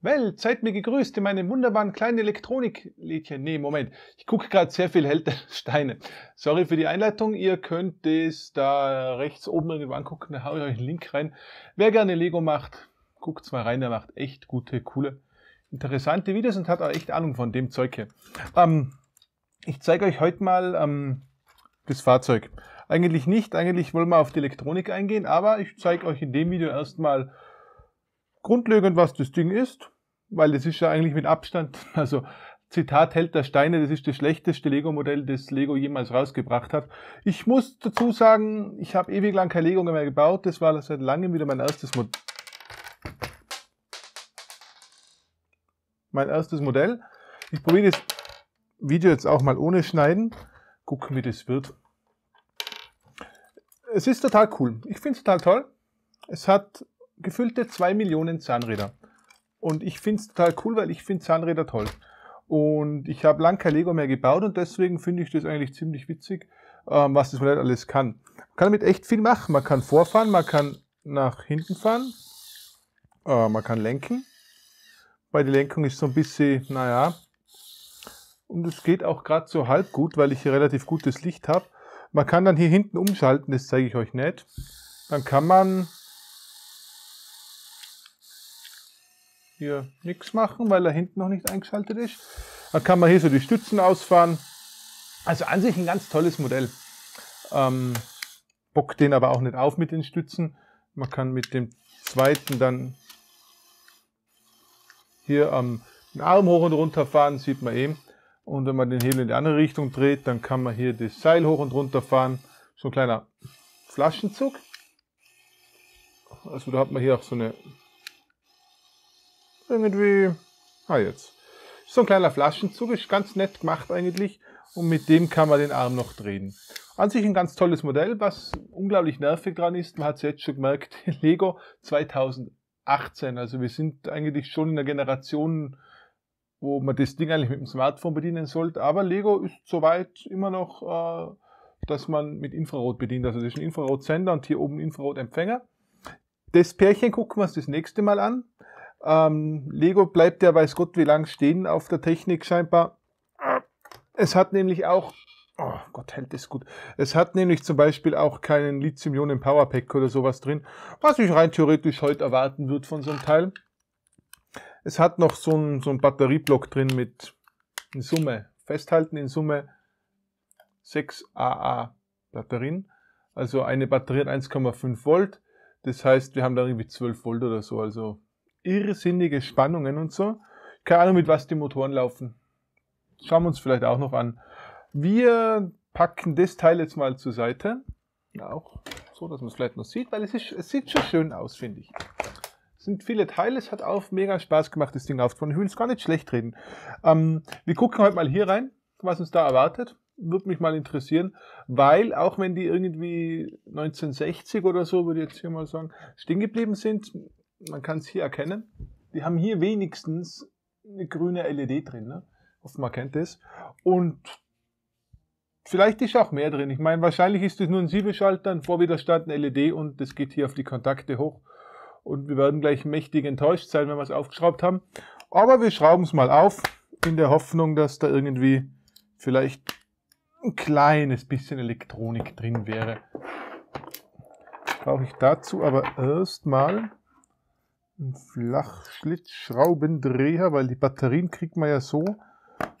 Welt, seid mir gegrüßt in meinem wunderbaren kleinen Elektroniklädchen. Nee, Moment, ich gucke gerade sehr viel Held Steine. Sorry für die Einleitung, ihr könnt es da rechts oben irgendwo angucken, da haue ich euch einen Link rein. Wer gerne Lego macht, guckt mal rein, der macht echt gute, coole, interessante Videos und hat auch echt Ahnung von dem Zeug hier. Ähm, ich zeige euch heute mal ähm, das Fahrzeug. Eigentlich nicht, eigentlich wollen wir auf die Elektronik eingehen, aber ich zeige euch in dem Video erstmal grundlegend, was das Ding ist, weil das ist ja eigentlich mit Abstand, also Zitat Held der Steine, das ist das schlechteste Lego-Modell, das Lego jemals rausgebracht hat. Ich muss dazu sagen, ich habe ewig lang kein Lego mehr gebaut, das war seit langem wieder mein erstes Modell. Mein erstes Modell. Ich probiere das Video jetzt auch mal ohne Schneiden, gucken wie das wird. Es ist total cool. Ich finde es total toll. Es hat gefüllte 2 Millionen Zahnräder. Und ich finde es total cool, weil ich finde Zahnräder toll. Und ich habe lang kein Lego mehr gebaut und deswegen finde ich das eigentlich ziemlich witzig, ähm, was das Modell alles kann. Man kann damit echt viel machen. Man kann vorfahren, man kann nach hinten fahren, äh, man kann lenken. Bei der Lenkung ist so ein bisschen, naja, und es geht auch gerade so halb gut, weil ich hier relativ gutes Licht habe. Man kann dann hier hinten umschalten, das zeige ich euch nicht. Dann kann man hier nichts machen, weil er hinten noch nicht eingeschaltet ist. Dann kann man hier so die Stützen ausfahren. Also an sich ein ganz tolles Modell. Ähm, bockt den aber auch nicht auf mit den Stützen. Man kann mit dem zweiten dann hier am ähm, Arm hoch und runter fahren, sieht man eben. Und wenn man den Hebel in die andere Richtung dreht, dann kann man hier das Seil hoch und runter fahren. So ein kleiner Flaschenzug. Also da hat man hier auch so eine irgendwie, ah jetzt. So ein kleiner Flaschenzug, ist ganz nett gemacht eigentlich. Und mit dem kann man den Arm noch drehen. An sich ein ganz tolles Modell, was unglaublich nervig dran ist. Man hat es jetzt schon gemerkt, Lego 2018. Also wir sind eigentlich schon in der Generation, wo man das Ding eigentlich mit dem Smartphone bedienen sollte. Aber Lego ist soweit immer noch, äh, dass man mit Infrarot bedient. Also das ist ein Infrarotsender und hier oben Infrarotempfänger. Das Pärchen gucken wir uns das nächste Mal an. Ähm, Lego bleibt ja weiß Gott wie lang stehen auf der Technik scheinbar. Es hat nämlich auch, oh Gott hält das gut, es hat nämlich zum Beispiel auch keinen Lithium-Ionen Powerpack oder sowas drin, was ich rein theoretisch heute erwarten würde von so einem Teil. Es hat noch so einen so Batterieblock drin mit in Summe, festhalten in Summe 6 AA Batterien. Also eine Batterie hat 1,5 Volt. Das heißt, wir haben da irgendwie 12 Volt oder so. Also irrsinnige Spannungen und so. Keine Ahnung, mit was die Motoren laufen. Schauen wir uns vielleicht auch noch an. Wir packen das Teil jetzt mal zur Seite. Auch so, dass man es vielleicht noch sieht, weil es, ist, es sieht schon schön aus, finde ich. Es sind viele Teile, es hat auch mega Spaß gemacht, das Ding aufzubauen. Ich will es gar nicht schlecht reden. Ähm, wir gucken heute mal hier rein, was uns da erwartet. Würde mich mal interessieren, weil auch wenn die irgendwie 1960 oder so, würde ich jetzt hier mal sagen, stehen geblieben sind, man kann es hier erkennen. Die haben hier wenigstens eine grüne LED drin. Ne? Hoffe, man kennt das. Und vielleicht ist auch mehr drin. Ich meine, wahrscheinlich ist es nur ein Siebeschalter, ein Vorwiderstand, ein LED und das geht hier auf die Kontakte hoch. Und wir werden gleich mächtig enttäuscht sein, wenn wir es aufgeschraubt haben. Aber wir schrauben es mal auf, in der Hoffnung, dass da irgendwie vielleicht ein kleines bisschen Elektronik drin wäre. Brauche ich dazu aber erstmal ein Flachschlitzschraubendreher, weil die Batterien kriegt man ja so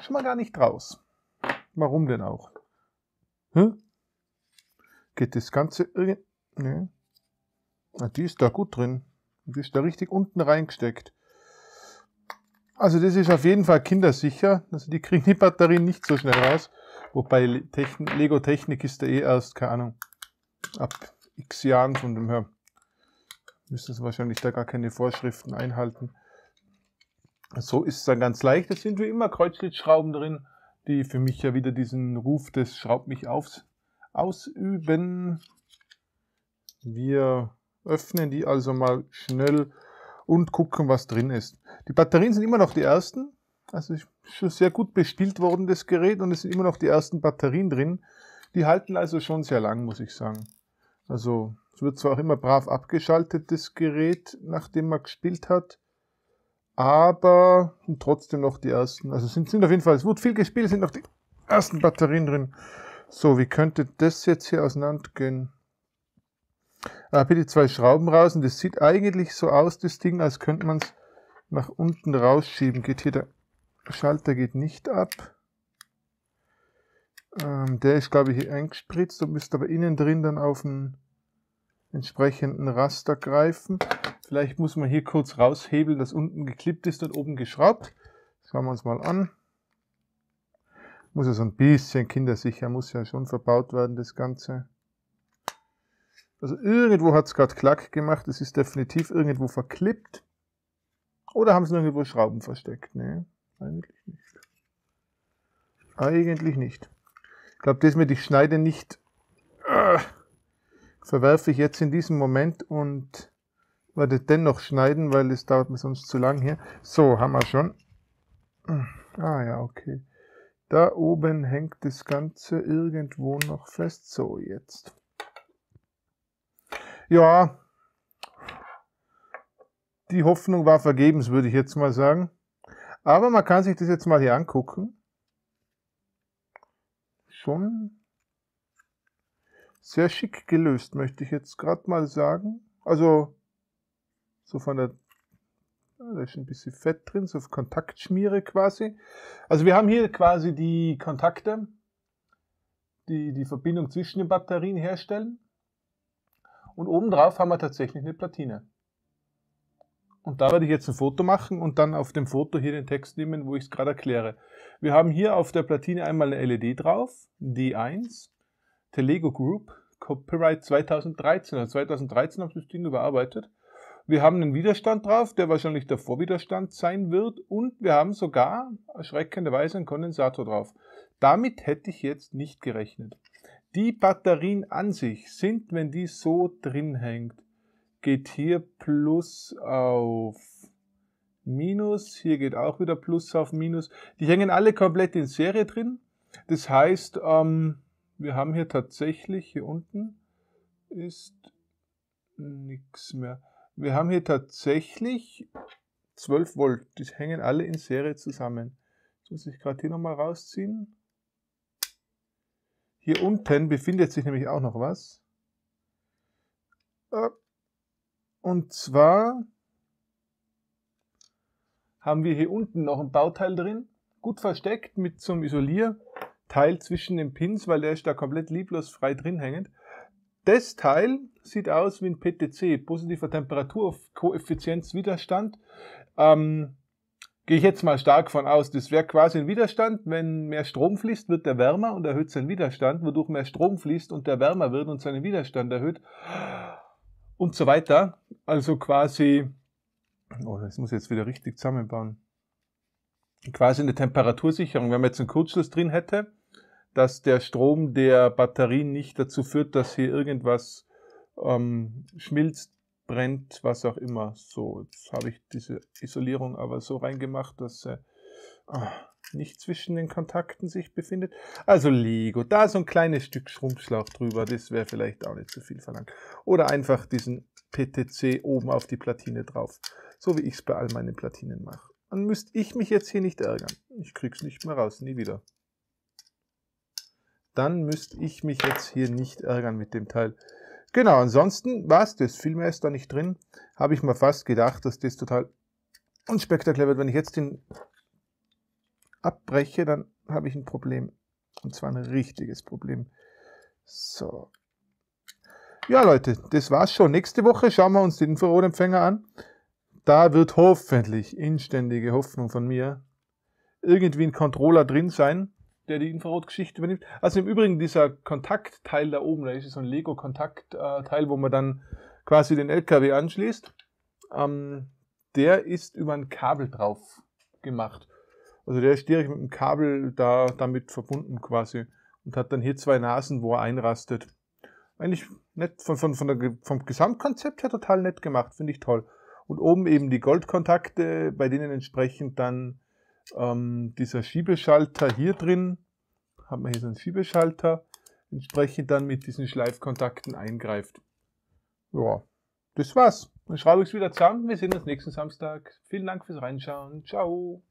schon mal gar nicht raus. Warum denn auch? Hm? Geht das Ganze irgendwie... Nee. Ah, die ist da gut drin. Die ist da richtig unten reingesteckt. Also das ist auf jeden Fall kindersicher. Also die kriegen die Batterien nicht so schnell raus. Wobei Techn Lego Technik ist da eh erst, keine Ahnung, ab x Jahren von dem her müssen sie wahrscheinlich da gar keine Vorschriften einhalten. So ist es dann ganz leicht. Es sind wie immer Kreuzschlitzschrauben drin, die für mich ja wieder diesen Ruf des Schraub mich aufs ausüben. Wir öffnen die also mal schnell und gucken, was drin ist. Die Batterien sind immer noch die ersten. Also ist schon sehr gut bespielt worden, das Gerät, und es sind immer noch die ersten Batterien drin. Die halten also schon sehr lang, muss ich sagen. Also wird zwar auch immer brav abgeschaltet, das Gerät, nachdem man gespielt hat, aber trotzdem noch die ersten. Also sind, sind auf jeden Fall, es wurde viel gespielt, sind noch die ersten Batterien drin. So, wie könnte das jetzt hier auseinandergehen? Ah, bitte zwei Schrauben raus und das sieht eigentlich so aus, das Ding, als könnte man es nach unten rausschieben. Geht hier der Schalter geht nicht ab. Ähm, der ist, glaube ich, hier eingespritzt und müsste aber innen drin dann auf einen entsprechenden Raster greifen. Vielleicht muss man hier kurz raushebeln, dass unten geklippt ist und oben geschraubt. Schauen wir uns mal an. Muss ja so ein bisschen kindersicher, muss ja schon verbaut werden, das Ganze. Also irgendwo hat es gerade Klack gemacht, es ist definitiv irgendwo verklippt. Oder haben sie irgendwo Schrauben versteckt? Nee, eigentlich nicht. Eigentlich nicht. Ich glaube, das mit ich schneide nicht äh, verwerfe ich jetzt in diesem Moment und werde dennoch schneiden, weil es dauert mir sonst zu lang hier. So, haben wir schon. Ah ja, okay. Da oben hängt das Ganze irgendwo noch fest. So, jetzt. Ja, die Hoffnung war vergebens, würde ich jetzt mal sagen. Aber man kann sich das jetzt mal hier angucken. Schon sehr schick gelöst, möchte ich jetzt gerade mal sagen. Also, so von der, da ist ein bisschen Fett drin, so Kontaktschmiere quasi. Also wir haben hier quasi die Kontakte, die die Verbindung zwischen den Batterien herstellen. Und obendrauf haben wir tatsächlich eine Platine. Und da werde ich jetzt ein Foto machen und dann auf dem Foto hier den Text nehmen, wo ich es gerade erkläre. Wir haben hier auf der Platine einmal eine LED drauf, D1, Telego Group, Copyright 2013. Also 2013 habe ich das Ding überarbeitet. Wir haben einen Widerstand drauf, der wahrscheinlich der Vorwiderstand sein wird. Und wir haben sogar erschreckenderweise einen Kondensator drauf. Damit hätte ich jetzt nicht gerechnet. Die Batterien an sich sind, wenn die so drin hängt, geht hier Plus auf Minus, hier geht auch wieder Plus auf Minus. Die hängen alle komplett in Serie drin. Das heißt, ähm, wir haben hier tatsächlich, hier unten ist nichts mehr. Wir haben hier tatsächlich 12 Volt. Die hängen alle in Serie zusammen. Jetzt muss ich gerade hier nochmal rausziehen. Hier unten befindet sich nämlich auch noch was. Äh, und zwar haben wir hier unten noch ein Bauteil drin, gut versteckt mit so einem Isolierteil zwischen den Pins, weil der ist da komplett lieblos frei drin hängend. Das Teil sieht aus wie ein PTC, positiver Temperaturkoeffizienzwiderstand. Ähm, gehe ich jetzt mal stark von aus. Das wäre quasi ein Widerstand. Wenn mehr Strom fließt, wird der wärmer und erhöht seinen Widerstand, wodurch mehr Strom fließt und der wärmer wird und seinen Widerstand erhöht und so weiter. Also quasi, oh, das muss ich jetzt wieder richtig zusammenbauen. Quasi eine Temperatursicherung. Wenn man jetzt einen Kurzschluss drin hätte, dass der Strom der Batterien nicht dazu führt, dass hier irgendwas ähm, schmilzt, brennt, was auch immer. So, jetzt habe ich diese Isolierung aber so reingemacht, dass äh, nicht zwischen den Kontakten sich befindet. Also Lego, da so ein kleines Stück Schrumpfschlauch drüber, das wäre vielleicht auch nicht zu viel verlangt. Oder einfach diesen PTC oben auf die Platine drauf, so wie ich es bei all meinen Platinen mache. Dann müsste ich mich jetzt hier nicht ärgern. Ich krieg's nicht mehr raus, nie wieder. Dann müsste ich mich jetzt hier nicht ärgern mit dem Teil. Genau, ansonsten war es das. Viel mehr ist da nicht drin. Habe ich mir fast gedacht, dass das total unspektakulär wird. Wenn ich jetzt den abbreche, dann habe ich ein Problem. Und zwar ein richtiges Problem. So. Ja, Leute, das war's schon. Nächste Woche schauen wir uns den Infrarotempfänger an. Da wird hoffentlich, inständige Hoffnung von mir, irgendwie ein Controller drin sein, der die Infrarotgeschichte übernimmt. Also im Übrigen dieser Kontaktteil da oben, da ist so ein Lego-Kontaktteil, wo man dann quasi den LKW anschließt. Ähm, der ist über ein Kabel drauf gemacht. Also der ist direkt mit dem Kabel da damit verbunden quasi und hat dann hier zwei Nasen, wo er einrastet. Eigentlich nett, von, von, von der, vom Gesamtkonzept her total nett gemacht, finde ich toll. Und oben eben die Goldkontakte, bei denen entsprechend dann ähm, dieser Schiebeschalter hier drin, haben wir hier so einen Schiebeschalter, entsprechend dann mit diesen Schleifkontakten eingreift. Ja, das war's. Dann schraube ich es wieder zusammen. Wir sehen uns nächsten Samstag. Vielen Dank fürs Reinschauen. Ciao.